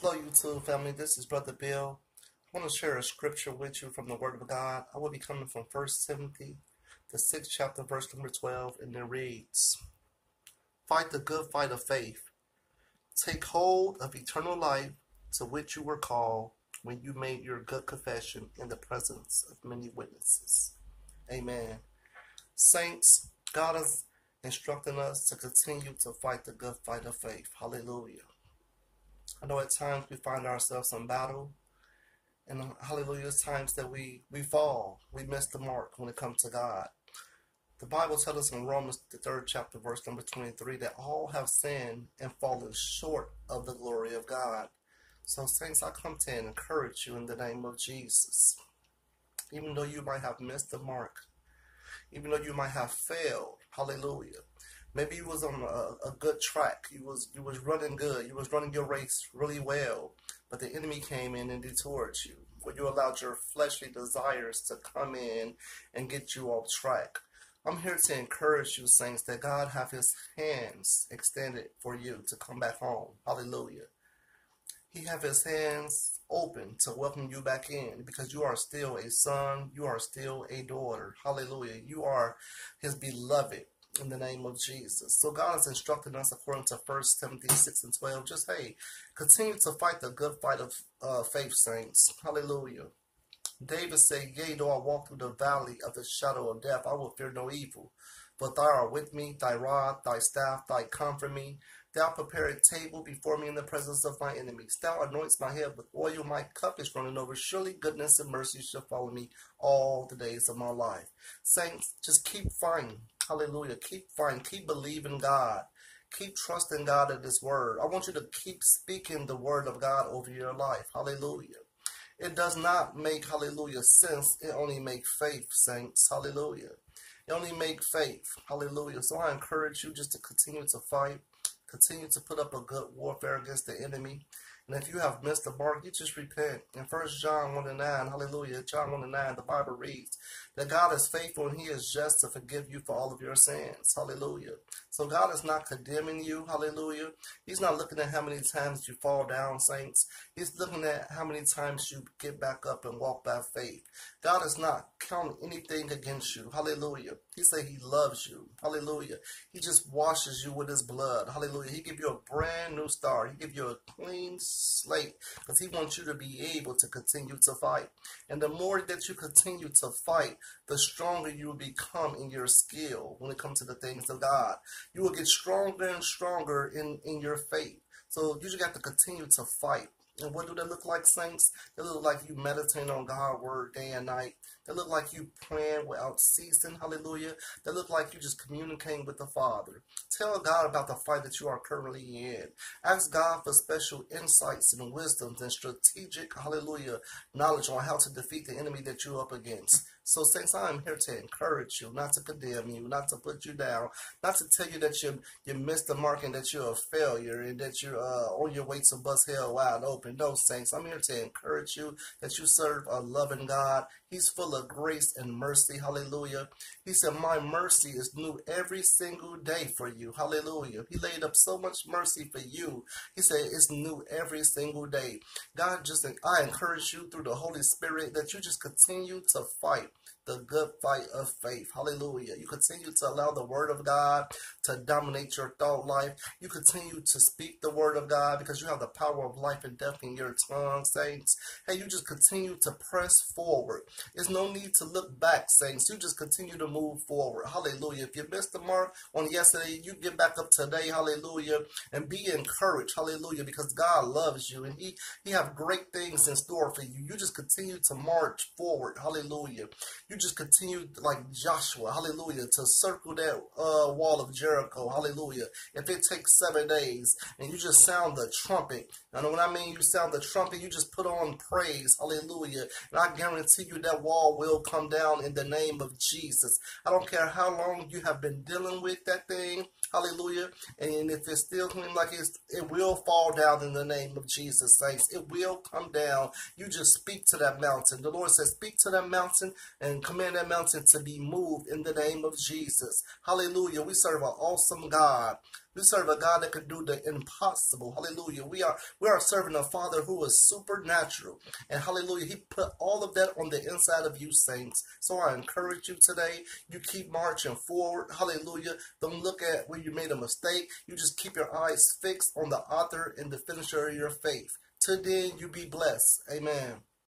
Hello, YouTube family. This is Brother Bill. I want to share a scripture with you from the Word of God. I will be coming from 1 Timothy, the 6th chapter, verse number 12, and it reads Fight the good fight of faith. Take hold of eternal life to which you were called when you made your good confession in the presence of many witnesses. Amen. Saints, God is instructing us to continue to fight the good fight of faith. Hallelujah. I know at times we find ourselves in battle, and uh, hallelujah, times that we, we fall, we miss the mark when it comes to God. The Bible tells us in Romans, the third chapter, verse number 23, that all have sinned and fallen short of the glory of God. So, saints, I come to encourage you in the name of Jesus. Even though you might have missed the mark, even though you might have failed, hallelujah, Maybe you was on a, a good track. You was you was running good. You was running your race really well, but the enemy came in and detoured you. Or you allowed your fleshly desires to come in and get you off track. I'm here to encourage you, saints, that God have his hands extended for you to come back home. Hallelujah. He have his hands open to welcome you back in because you are still a son. You are still a daughter. Hallelujah. You are his beloved in the name of Jesus. So God is instructing us according to 1 Timothy 6 and 12. Just, hey, continue to fight the good fight of uh, faith, saints. Hallelujah. David said, Yea, though I walk through the valley of the shadow of death, I will fear no evil. For thou art with me, thy rod, thy staff, thy comfort me. Thou prepare a table before me in the presence of my enemies. Thou anoints my head with oil, my cup is running over. Surely goodness and mercy shall follow me all the days of my life. Saints, just keep fighting. Hallelujah. Keep fighting. Keep believing God. Keep trusting God in His Word. I want you to keep speaking the Word of God over your life. Hallelujah. It does not make, hallelujah, sense. It only makes faith, saints. Hallelujah. It only makes faith. Hallelujah. So I encourage you just to continue to fight. Continue to put up a good warfare against the enemy. And if you have missed the mark, you just repent. In 1 John 1 and 9, hallelujah, John 1 and 9, the Bible reads that God is faithful and he is just to forgive you for all of your sins. Hallelujah. So God is not condemning you. Hallelujah. He's not looking at how many times you fall down, saints. He's looking at how many times you get back up and walk by faith. God is not counting anything against you. Hallelujah. He said he loves you. Hallelujah. He just washes you with his blood. Hallelujah. He give you a brand new start. He give you a clean slate because he wants you to be able to continue to fight. And the more that you continue to fight, the stronger you will become in your skill when it comes to the things of God. You will get stronger and stronger in, in your faith. So you just got to continue to fight. And what do they look like, saints? They look like you meditating on God's word day and night. They look like you praying without ceasing. Hallelujah. They look like you just communicating with the Father. Tell God about the fight that you are currently in. Ask God for special insights and wisdoms and strategic, hallelujah, knowledge on how to defeat the enemy that you're up against. So, saints, I am here to encourage you, not to condemn you, not to put you down, not to tell you that you you missed the mark and that you're a failure and that you're uh, on your way to bust hell wide open. No, saints, I'm here to encourage you that you serve a loving God. He's full of grace and mercy. Hallelujah. He said, My mercy is new every single day for you. Hallelujah. He laid up so much mercy for you. He said, It's new every single day. God, just I encourage you through the Holy Spirit that you just continue to fight the good fight of faith. Hallelujah. You continue to allow the word of God to dominate your thought life. You continue to speak the word of God because you have the power of life and death in your tongue, saints. Hey, you just continue to press forward. There's no need to look back, saints. You just continue to move forward. Hallelujah. If you missed the mark on yesterday, you get back up today. Hallelujah. And be encouraged. Hallelujah. Because God loves you and He He have great things in store for you. You just continue to march forward. Hallelujah. You just continue like Joshua, hallelujah, to circle that uh, wall of Jericho, hallelujah. If it takes seven days and you just sound the trumpet, and when I mean you sound the trumpet, you just put on praise, hallelujah. And I guarantee you that wall will come down in the name of Jesus. I don't care how long you have been dealing with that thing, hallelujah. And if it's still seems like it's, it will fall down in the name of Jesus, saints. It will come down. You just speak to that mountain. The Lord says, speak to that mountain and command that mountain to be moved in the name of Jesus. Hallelujah. We serve an awesome God. We serve a God that can do the impossible. Hallelujah. We are we are serving a Father who is supernatural. And hallelujah, He put all of that on the inside of you, saints. So I encourage you today. You keep marching forward. Hallelujah. Don't look at where you made a mistake. You just keep your eyes fixed on the author and the finisher of your faith. Till then, you be blessed. Amen.